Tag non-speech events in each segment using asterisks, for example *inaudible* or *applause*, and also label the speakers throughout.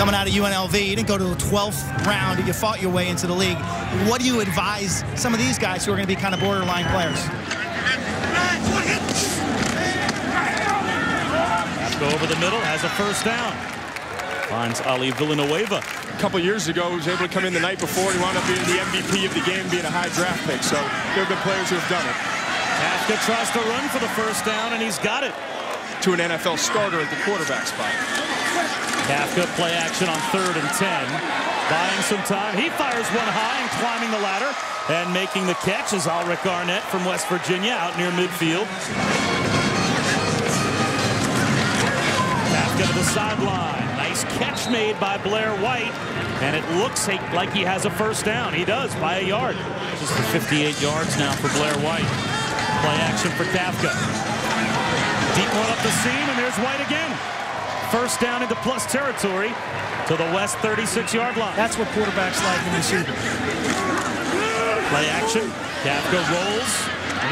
Speaker 1: coming out of UNLV. You didn't go to the 12th round. You fought your way into the league. What do you advise some of these guys who are going to be kind of borderline players?
Speaker 2: Go over the middle, has a first down. Finds Ali Villanueva.
Speaker 3: A couple years ago, he was able to come in the night before. He wound up being the MVP of the game, being a high draft pick. So there have been players who have done it.
Speaker 2: Kafka tries to run for the first down, and he's got it.
Speaker 3: To an NFL starter at the quarterback spot.
Speaker 2: Kafka play action on third and 10. Buying some time. He fires one high and climbing the ladder. And making the catch is Alric Arnett from West Virginia out near midfield. Kafka to the sideline. Nice catch made by Blair White. And it looks like he has a first down. He does by a yard. Just for 58 yards now for Blair White. Play action for Kafka. Deep one up the seam, and there's White again. First down into plus territory to the west 36-yard line.
Speaker 4: That's what quarterbacks like in the Super.
Speaker 2: Play action. Kafka rolls.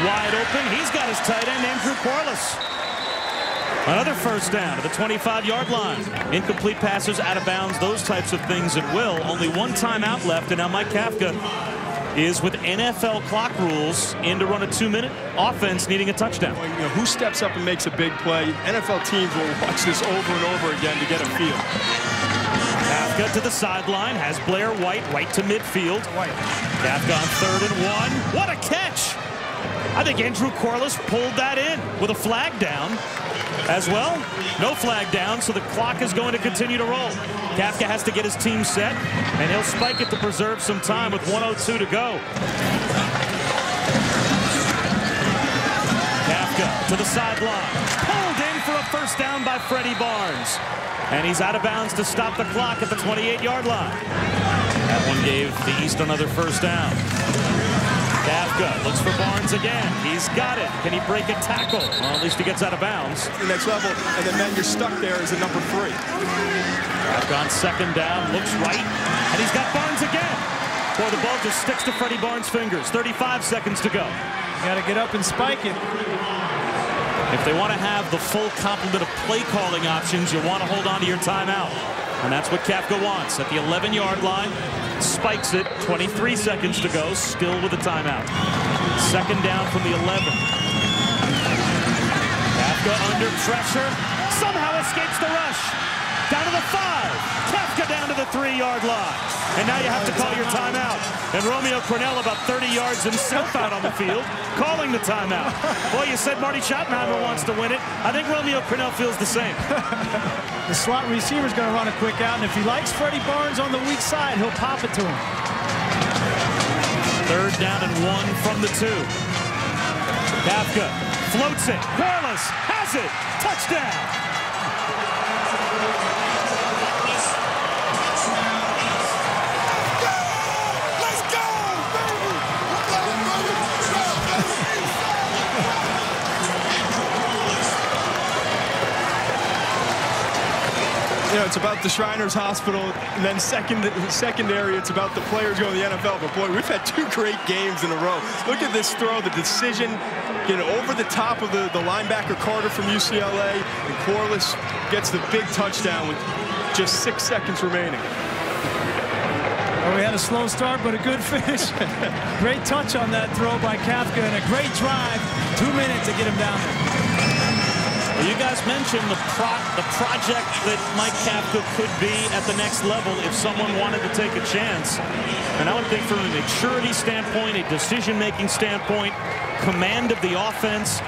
Speaker 2: Wide open. He's got his tight end, Andrew Quarless. Another first down to the 25-yard line. Incomplete passes out of bounds, those types of things at will. Only one timeout left, and now Mike Kafka is with NFL clock rules in to run a two-minute offense needing a touchdown.
Speaker 3: Well, you know, who steps up and makes a big play? NFL teams will watch this over and over again to get a feel.
Speaker 2: Kafka to the sideline, has Blair White right to midfield. White. Kafka on third and one. What a catch! I think Andrew Quarless pulled that in with a flag down as well. No flag down, so the clock is going to continue to roll. Kafka has to get his team set, and he'll spike it to preserve some time with 102 to go. Kafka to the sideline. Pulled in for a first down by Freddie Barnes. And he's out of bounds to stop the clock at the 28-yard line. That one gave the East another first down. Kafka looks for Barnes again. He's got it. Can he break a tackle? Well, at least he gets out of bounds.
Speaker 3: The next level, and then man, you're stuck there as a number three.
Speaker 2: Kafka on second down, looks right, and he's got Barnes again. Boy, the ball just sticks to Freddie Barnes' fingers. 35 seconds to go.
Speaker 4: Got to get up and spike it.
Speaker 2: If they want to have the full complement of play calling options, you want to hold on to your timeout. And that's what Kafka wants. At the 11-yard line, spikes it, 23 seconds to go, still with a timeout. Second down from the 11. Kafka under pressure, somehow escapes the rush. Down to the five. Kafka down to the three-yard line. And now you have to call your timeout. And Romeo Crennel, about 30 yards himself out on the field, calling the timeout. Boy, you said Marty Schottenheimer wants to win it. I think Romeo Crennel feels the same. *laughs*
Speaker 4: the slot receiver's going to run a quick out, and if he likes Freddie Barnes on the weak side, he'll pop it to him.
Speaker 2: Third down and one from the two. Kafka floats it. Quarless has it. Touchdown.
Speaker 3: You know, it's about the Shriners Hospital, and then second, secondary, it's about the players going to the NFL. But boy, we've had two great games in a row. Look at this throw, the decision, you know, over the top of the, the linebacker Carter from UCLA, and Quarless gets the big touchdown with just six seconds remaining.
Speaker 4: Well, we had a slow start, but a good *laughs* finish. great touch on that throw by Kafka, and a great drive. Two minutes to get him down there.
Speaker 2: You guys mentioned the, pro the project that Mike Kafka could be at the next level if someone wanted to take a chance. And I would think from a maturity standpoint, a decision-making standpoint, command of the offense,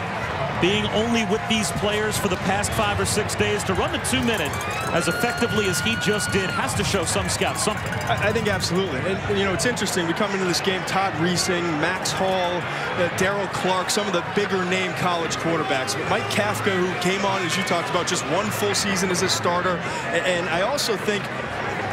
Speaker 2: being only with these players for the past five or six days to run the two minute as effectively as he just did has to show some scouts something.
Speaker 3: I, I think absolutely. And, you know, it's interesting. We come into this game, Todd Reesing, Max Hall, uh, Daryll Clark, some of the bigger name college quarterbacks. But Mike Kafka, who came on, as you talked about, just one full season as a starter. And, and I also think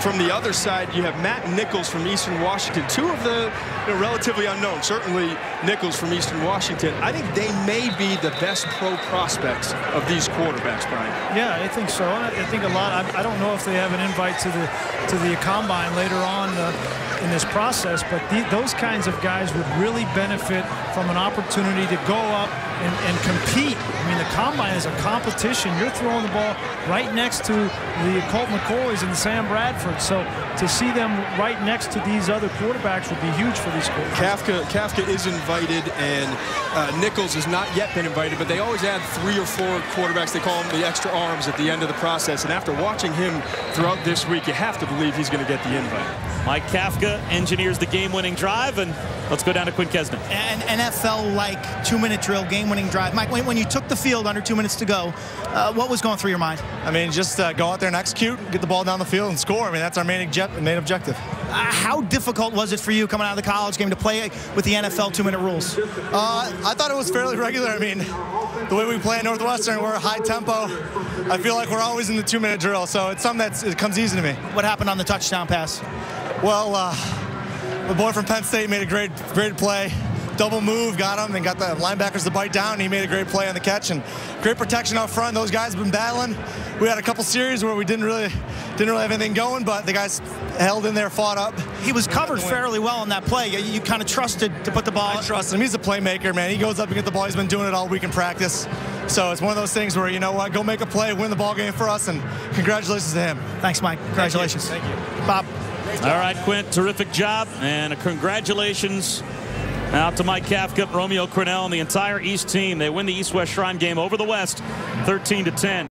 Speaker 3: from the other side, you have Matt Nichols from Eastern Washington, two of the you know, relatively unknown. Certainly Nichols from Eastern Washington. I think they may be the best pro prospects of these quarterbacks, Brian.
Speaker 4: Yeah, I think so. I think a lot. I, I don't know if they have an invite to the to the combine later on. Uh, in this process, but the, those kinds of guys would really benefit from an opportunity to go up and, and, compete. I mean, the combine is a competition. You're throwing the ball right next to the Colt McCoys and the Sam Bradford. So to see them right next to these other quarterbacks would be huge for these quarterbacks.
Speaker 3: Kafka, Kafka is invited, and uh, Nichols has not yet been invited, but they always add three or four quarterbacks. They call them the extra arms at the end of the process. And after watching him throughout this week, you have to believe he's going to get the invite.
Speaker 2: Mike Kafka engineers the game-winning drive, and let's go down to Quint Kessenich.
Speaker 1: An NFL-like two-minute drill, game-winning drive. Mike, when you took the field under two minutes to go, uh, what was going through your mind?
Speaker 5: I mean, just uh, go out there and execute, get the ball down the field and score. I mean, that's our main, main objective.
Speaker 1: Uh, how difficult was it for you coming out of the college game to play with the NFL two-minute rules?
Speaker 5: Uh, I thought it was fairly regular. I mean, the way we play at Northwestern, we're high tempo. I feel like we're always in the two-minute drill, so it's something that comes easy to me.
Speaker 1: What happened on the touchdown pass?
Speaker 5: Well, uh, my boy from Penn State made a great, great play. Double move, got him, and got the linebackers to bite down. And he made a great play on the catch and great protection out front. Those guys have been battling. We had a couple series where we didn't really, didn't really have anything going, but the guys held in there, fought up.
Speaker 1: He was covered fairly well on that play. You, you kind of trusted to put the ball.
Speaker 5: I trust him. He's a playmaker, man. He goes up and get the ball. He's been doing it all week in practice. So it's one of those things where, you know what, go make a play, win the ball game for us, and congratulations to him.
Speaker 1: Thanks, Mike. Congratulations.
Speaker 5: Thank you. Thank you.
Speaker 1: Bob.
Speaker 2: All right, Quint, terrific job, and congratulations out to Mike Kafka, Romeo Crennel, and the entire East team. They win the East-West Shrine game over the West, 13 to 10.